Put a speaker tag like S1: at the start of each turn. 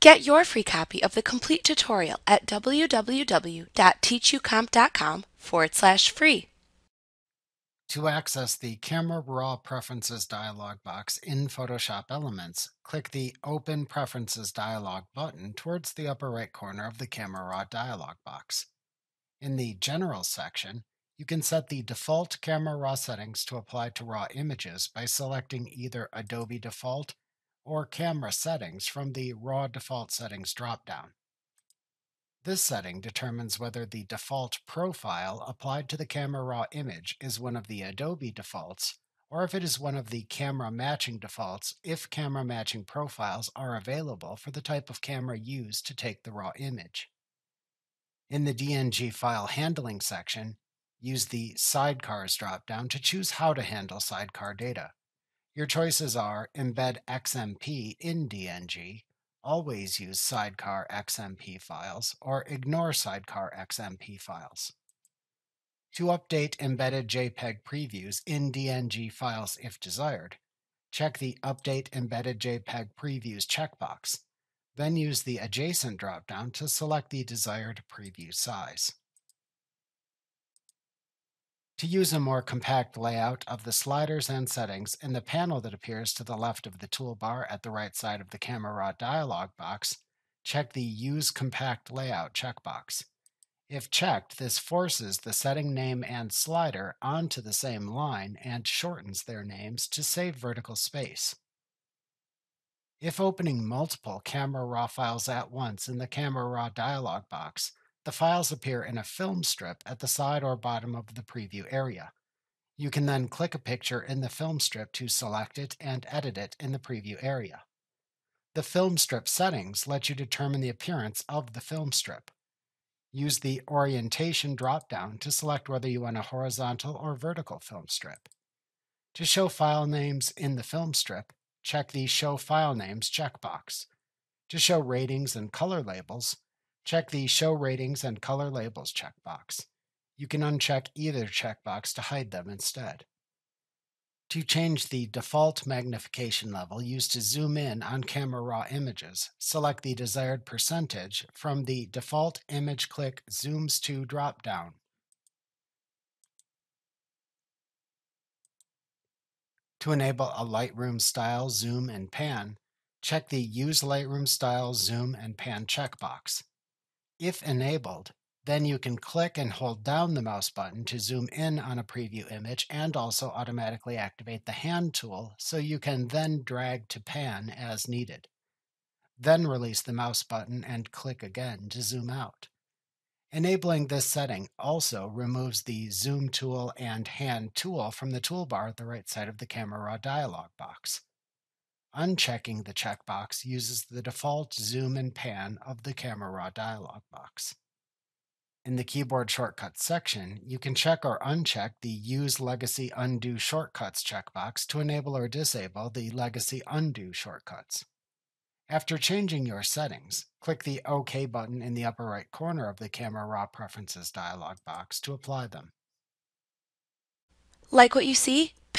S1: Get your free copy of the complete tutorial at www.teachucomp.com forward slash free.
S2: To access the Camera Raw Preferences dialog box in Photoshop Elements, click the Open Preferences dialog button towards the upper right corner of the Camera Raw dialog box. In the General section, you can set the default Camera Raw settings to apply to raw images by selecting either Adobe Default or Camera Settings from the Raw Default Settings dropdown. This setting determines whether the default profile applied to the Camera Raw image is one of the Adobe defaults or if it is one of the camera matching defaults if camera matching profiles are available for the type of camera used to take the raw image. In the DNG file handling section, use the Sidecars dropdown to choose how to handle sidecar data. Your choices are embed XMP in DNG, always use sidecar XMP files, or ignore sidecar XMP files. To update embedded JPEG previews in DNG files if desired, check the Update Embedded JPEG Previews checkbox, then use the Adjacent dropdown to select the desired preview size. To use a more compact layout of the sliders and settings in the panel that appears to the left of the toolbar at the right side of the Camera Raw dialog box, check the Use Compact Layout checkbox. If checked, this forces the setting name and slider onto the same line and shortens their names to save vertical space. If opening multiple Camera Raw files at once in the Camera Raw dialog box, the files appear in a film strip at the side or bottom of the preview area. You can then click a picture in the film strip to select it and edit it in the preview area. The film strip settings let you determine the appearance of the film strip. Use the Orientation dropdown to select whether you want a horizontal or vertical film strip. To show file names in the film strip, check the Show File Names checkbox. To show ratings and color labels, Check the Show Ratings and Color Labels checkbox. You can uncheck either checkbox to hide them instead. To change the default magnification level used to zoom in on camera raw images, select the desired percentage from the Default Image Click Zooms to dropdown. To enable a Lightroom style zoom and pan, check the Use Lightroom style zoom and pan checkbox. If enabled, then you can click and hold down the mouse button to zoom in on a preview image and also automatically activate the hand tool so you can then drag to pan as needed. Then release the mouse button and click again to zoom out. Enabling this setting also removes the zoom tool and hand tool from the toolbar at the right side of the Camera Raw dialog box. Unchecking the checkbox uses the default zoom and pan of the Camera Raw dialog box. In the keyboard shortcuts section, you can check or uncheck the Use Legacy Undo Shortcuts checkbox to enable or disable the Legacy Undo shortcuts. After changing your settings, click the OK button in the upper right corner of the Camera Raw Preferences dialog box to apply them.
S1: Like what you see?